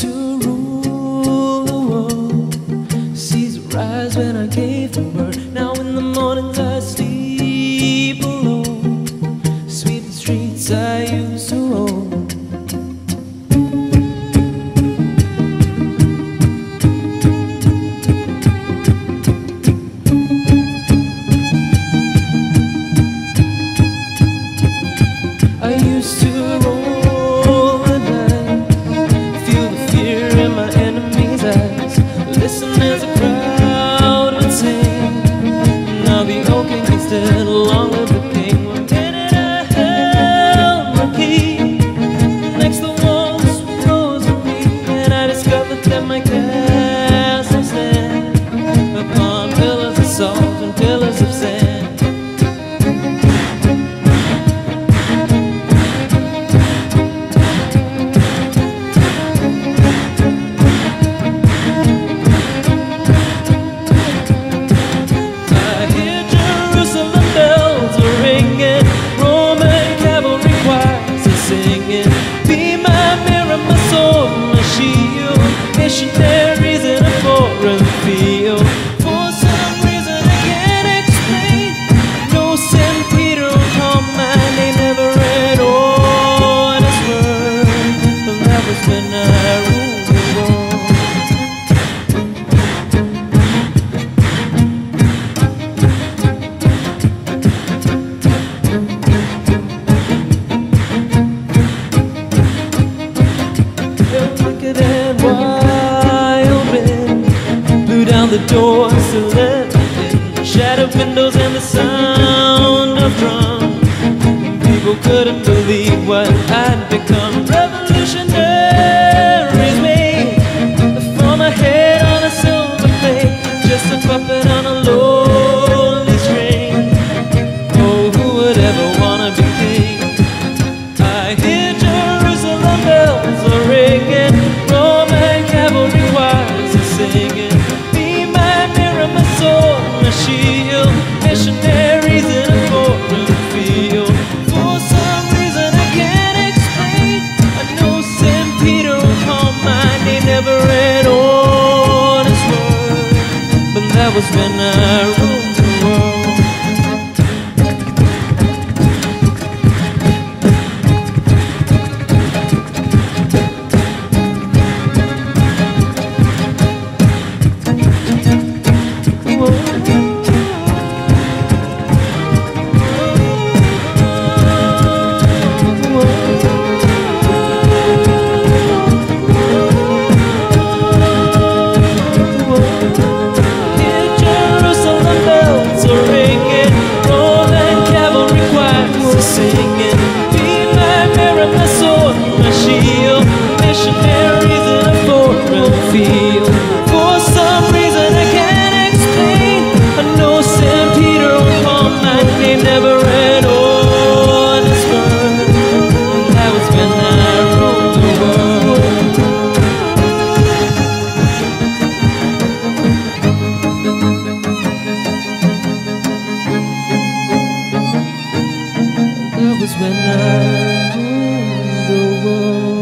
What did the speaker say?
to the doors to let me in. Shattered windows and the sound of drums. People couldn't believe what I'd become. passionate. feel For some reason I can't explain. I know St. Peter will call my name Never at on oh, this word And that was when I wrote the world That was when I ruled the world